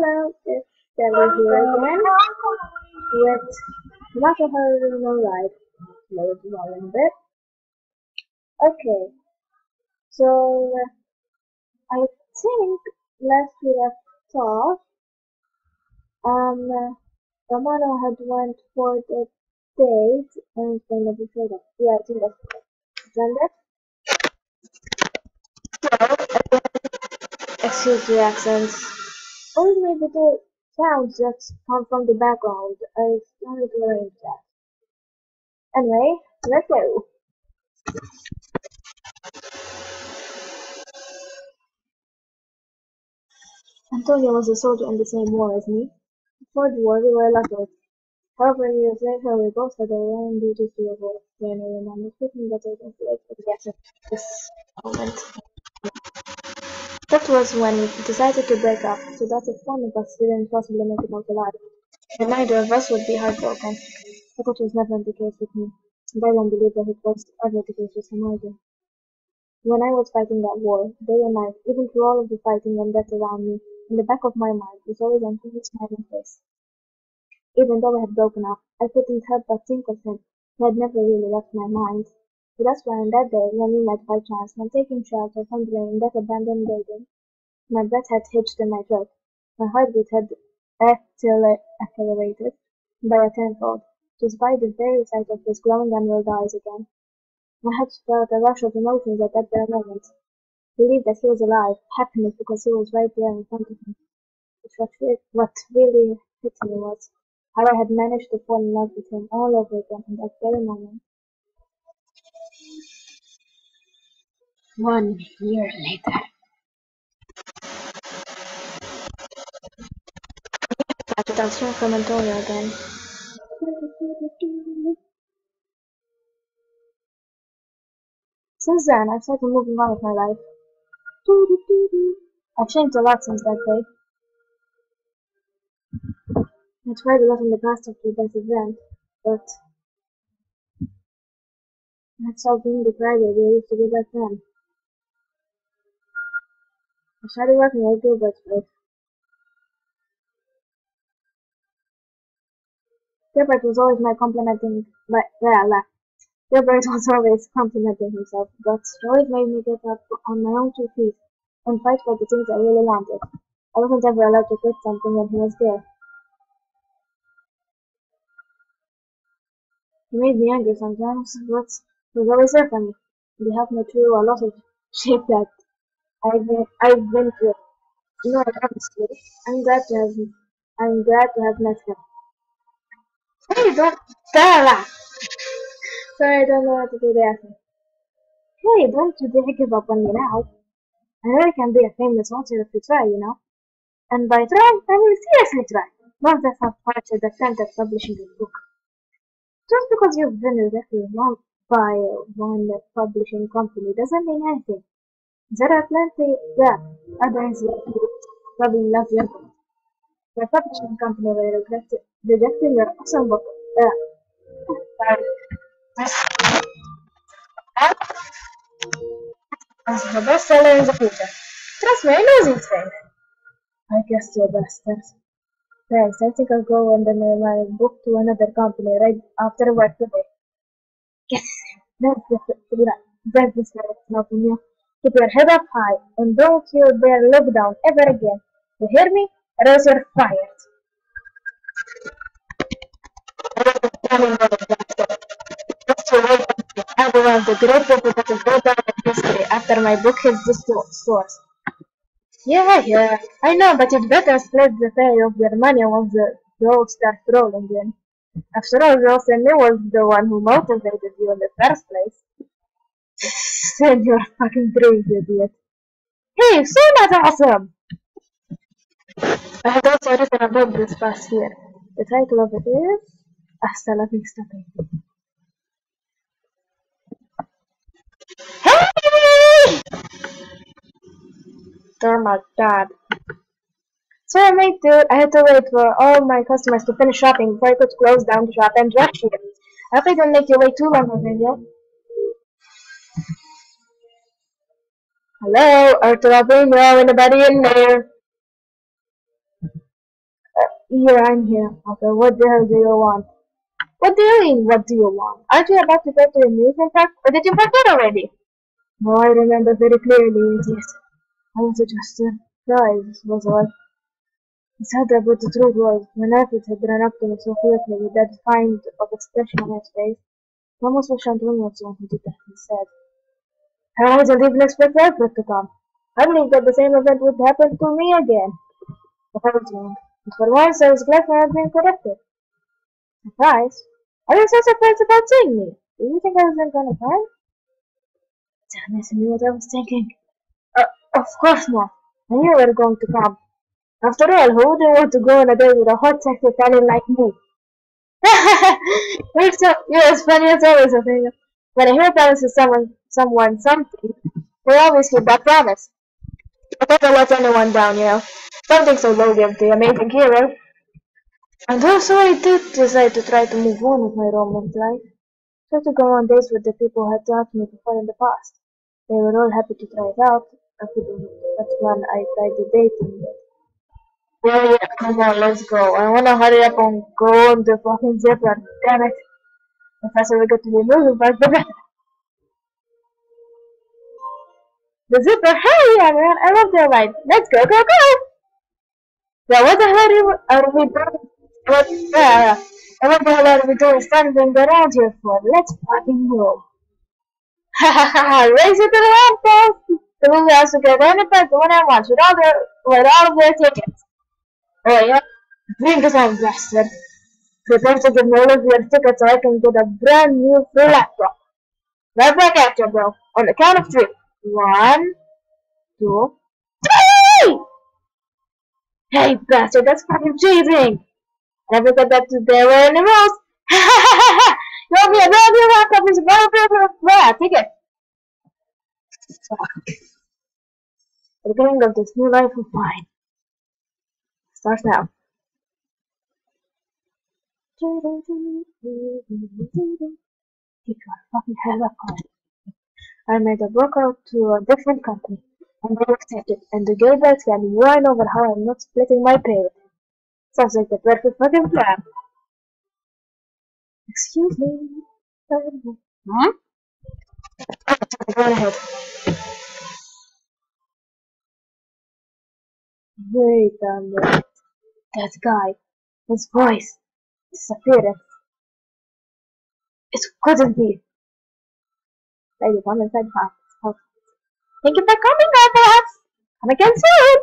Hello, it's Seli here again with not a no ride. Lower the volume a bit. Okay, so uh, I think last we left off, um, uh, Romano had went for the date and they never showed up. Yeah, I think that's that. Excuse the accents. The sounds that come from the background. I started arrange that. Anyway, let's go. Antonio was a soldier in the same war as me. Before the war, we were lovers. However, years later, we both had our own duties to avoid. Then I remember speaking that I don't like get at this moment. That was when we decided to break up, so that if one of us didn't possibly make it out alive, then neither of us would be heartbroken. But that was never the case with me, and I don't believe that it was ever the case with him either. When I was fighting that war, day and night, even through all of the fighting and death around me, in the back of my mind was always Antonio's smiling face. Even though we had broken up, I couldn't help but think of him. He had never really left my mind. Why on that day, when we met by chance, when taking shelter from the rain in that abandoned building, my breath had hitched in my throat, my heartbeat had accelerated by a tenfold, just by the very sight of his glowing emerald eyes again. I had felt a rush of emotions at that very moment. Belief that he was alive, happiness because he was right there in front of me. But what, what really hit me was how I had managed to fall in love with him all over again in that very moment. One year later. Attention Antonio again. Since then, I've started moving on with my life. I've changed a lot since that day. I tried a lot in the past after that event, but that's all being the crybaby I used to be back then. I started working at Gilbert's place. Gilbert was always my complimenting, but laugh. Gilbert was always complimenting himself, but always made me get up on my own two feet and fight for the things I really wanted. I wasn't ever allowed to quit something when he was there. He made me angry sometimes, but he was always there for me. He helped me through a lot of shit that I've been, I've been through. No, honestly, I'm glad to have I'm glad to have met him. Hey, don't Stella! Sorry, I don't know what to do there. Hey, don't you dare give up on me now. I I can be a famous author if you try, you know. And by try, I mean seriously try. Not just have part the attempt at publishing a book. Just because you've been rejected by one publishing company doesn't mean anything. There are plenty, yeah, others who probably love your book. The publishing company will regret rejecting your awesome book. Yeah. As the bestseller in the future. Trust me, I know these things. I guess you're bastards. Thanks, I think I'll go and then my book to another company right after work today. Yes, that's the that's the you. Keep your head up high and don't you dare look down ever again. You hear me? Or else you're fired. I will the great go down in history after my book hits the stores. Yeah, yeah, I know, but you'd better split the pay of your money once the dough starts rolling in. After all, Rosen was the one who motivated you in the first place. Send your fucking dreams, idiot. Hey, so not awesome! I had also written a book this past year. The title of it is Hasta la vista, baby. Hey! They're my dad. So I made to, I had to wait for all my customers to finish shopping before I could close down the shop and rush you. I hope I don't make you wait too long on video. Hello, Arturo Bruno, anybody in there? Uh, here, I'm here. Okay, what the hell do you want? What do you mean, what do you want? Aren't you about to go to the amusement park? Or did you forget already? No, I remember very clearly, yes. I was just uh, surprised, was all. I said that what the truth was, when Alfred had run up to me so quickly with that kind of expression on his face, almost wish Antoine was the one who did that instead. I didn't even expect Alfred to come. I believed that the same event would happen to me again. Wrong. And for once I was glad I had been corrected. Surprised? Are you so surprised about seeing me? Do you think I wasn't gonna cry? Damn I knew what I was thinking. Uh, of course not. I knew you were going to come. After all, who would want to go on a date with a hot, sexy Italian like me? You're as funny as always, Ophelia. When I hear promises someone, someone something, they always keep that promise. I never let anyone down, you know. Something so lowly of the amazing hero. And also I did decide to try to move on with my romance life. Try to go on dates with the people who had taught me before in the past. They were all happy to try it out. I couldn't, that's when I tried the dating. Yeah, yeah, come on, let's go. I wanna hurry up and go on the fucking zipper. Damn it. Faster we get to the movie park, the The zipper, hey everyone, I love the ride. Let's go, go, go! Yeah, what the hell are we doing? What, uh, what the hell are we doing standing around here for? Let's fucking go. Ha ha ha, race it to the lamppost! The movie has to get any better when I want, with all their, with all of their tickets. Oh yeah, drink it on, bastard. Prepare to give me all of your tickets so I can get a brand new full laptop. Right back at you, bro. On the count of three. One, two, three! Hey, bastard, that's fucking cheating! I forgot that there were any rules. you want me a brand new laptop is a brand new yeah, take it. Fuck. The beginning of this new life of mine starts now. Keep your fucking head up on I made a broker to a different company, and they accepted, and the Gilberts can whine over how I'm not splitting my pay. Sounds like the perfect fucking plan. Excuse me. Hmm? Go ahead. Wait a minute. That guy, his voice, disappearance. It couldn't be. Lady, come inside the house. Thank you for coming, uh, Nicholas. Come again soon.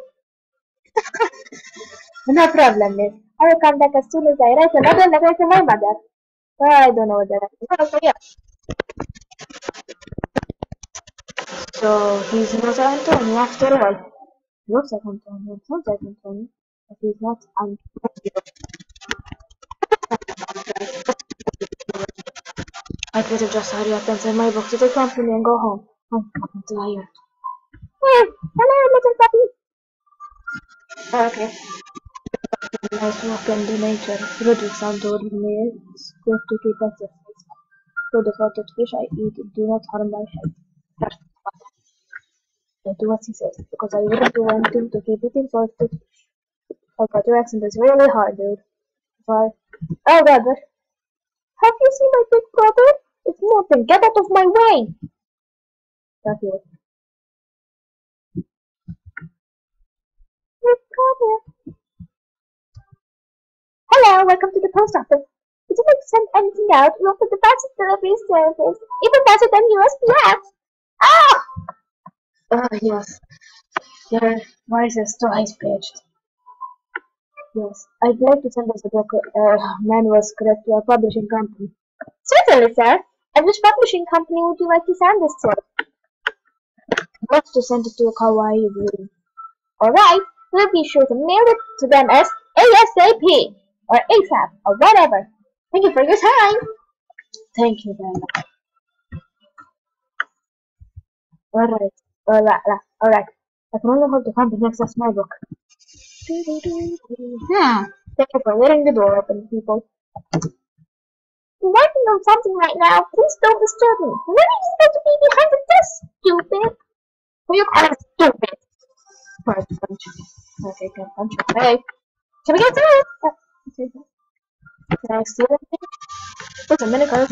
no problem, miss. I will come back as soon as I write another letter to my mother. Well, I don't know what that is. Oh, so yeah. So he's not Antonio after all. Looks like Antonio, sounds like Antonio, but he's not Antonio. I better just hurry up and send my book to the company and go home. Oh, I'm fucking tired. Hey, hello, little puppy. Okay. Nice walk in the nature. Roderick sound told me it's good to keep exercise. So the sort of fish I eat do not harm my health. I do what he says, because I wouldn't do anything to keep eating salted fish. Oh god, your accent is really hard, dude. Sorry. Oh god, but... Have you seen my big brother? It's Morton, get out of my way! Big brother. Hello, welcome to the post office. Would you like to send anything out? We offer the fastest delivery service, even faster than USPS. Ah! Oh, yes. Your voice is twice pitched. Yes, I'd like to send us the book, uh, was correct to our publishing company. Certainly, sir. And which publishing company would you like to send this to? Like to send it to a kawaii blue. Alright, we'll be sure to mail it to them as ASAP or ASAP or whatever. Thank you for your time. Thank you very much. Alright, alright, alright. I can only hope the company access my book. Hmm. Thank you for letting the door open, people. Working on something right now. Please don't disturb me. When are you supposed to be behind the desk, stupid? Who you call stupid? Punch, punch. Okay, can punch. Hey, can we get to it? Can I steal it? Put a minute to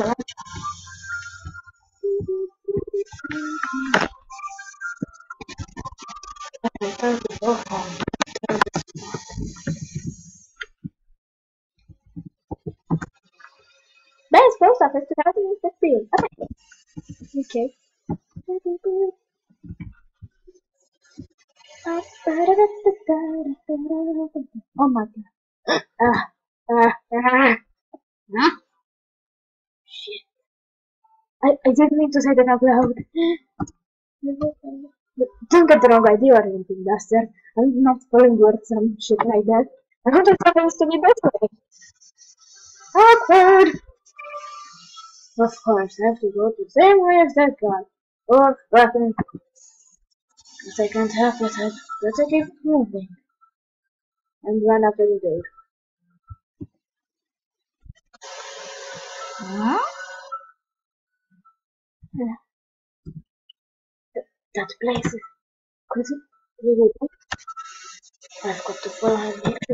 go home. Best post office 2015. Okay. Oh my god. Ah, ah, ah. Huh? Shit. I, I didn't mean to say that out loud. Don't get the wrong idea or anything, Duster. I'm not pulling or some shit like that. I want it happens to me better. Of course, I have to go the same way as that guy. Oh, fucking. Because I can't help it, got to keep moving. And run after the door. Huh? That place is... Could it really be? I've got to follow him next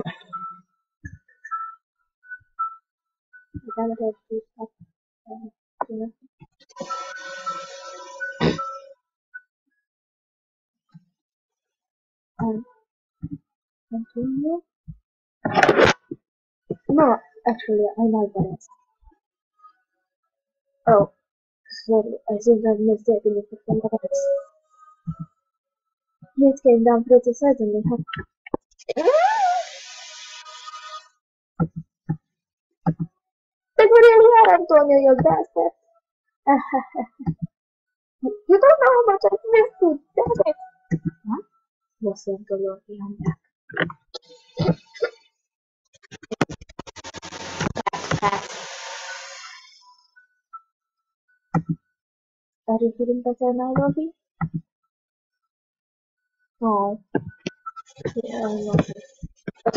I gotta have to stop. Uh, continue. No, actually, I know that. Oh, sorry, I think I've mistaken it for someone else. It came down pretty suddenly, huh? In here, Antonio, you bastard! you don't know how much I've missed you, damn it! Huh? Los Antonio, I'm back. Are you feeling better now, Robbie? Oh. Yeah, I know. But.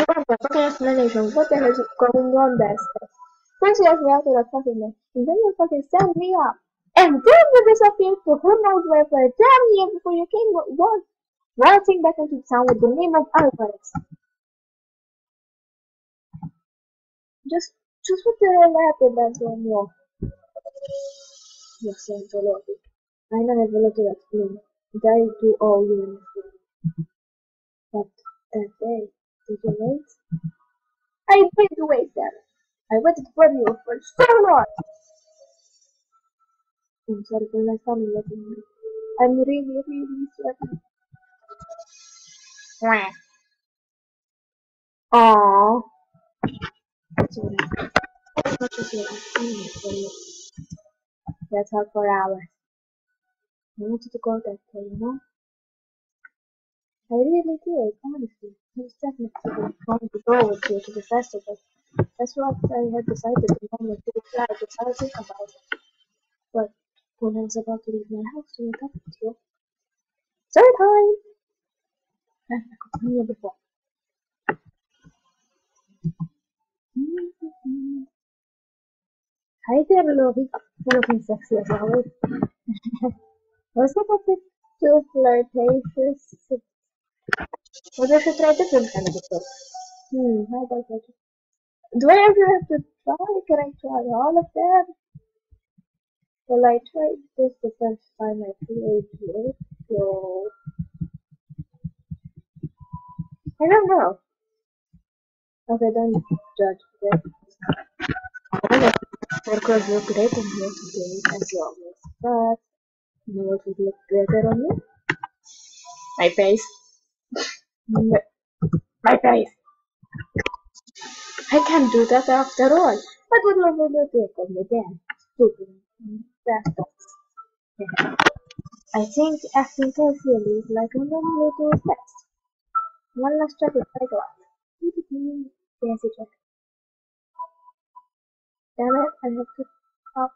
What the hell is going on, bastard? First you out to the fucking man, and then you fucking stand me up. And then you disappeared for who knows where for a damn year before you came once waltzing back into town with the name of Alvarez. Just just what the hell happened, Antonio? Yes, Antonio. I know I have a lot to explain, I do owe you an explanation. But uh, that day, did you wait? I did wait there. I waited for you for so long. I'm sorry for my family letting me. I'm really, really sorry. Aww. That's all for hours. I wanted to go that day, you know? I really did, honestly. I was definitely going to go with you to the festival. That's what I had decided the moment to fly to try to think about it. But when I was about to leave my house to meet up with you, story time! I've never here before. Hi there. You're looking sexy as always. Was it a bit too flirtatious? Maybe I should try different kind of approach. Hmm, how about that? Do I ever have to try? Can I try all of them? Well, I tried this the first time I played it, so... I don't know. Okay, don't judge. Of course, look great on here today, as always but you know what would look better on you? My face. My face. I can't do that after all. What would think of me then? Stupid. I think acting casually is like a normal to test. One last try if I got. Fancy check. Damn it, I have to stop.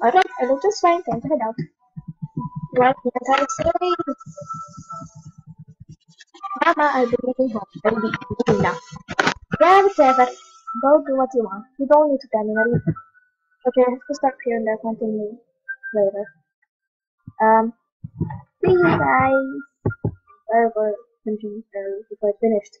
Alright, I look just fine, time to head out. Right, yes, I say. Mama, I'll be leaving home. I'll be leaving now. Yeah, whatever. Go do what you want. You don't need to tell me anything. Okay, I have to stop here and I'll continue later. Um, see you guys. Or, or, continue, or, before I finished.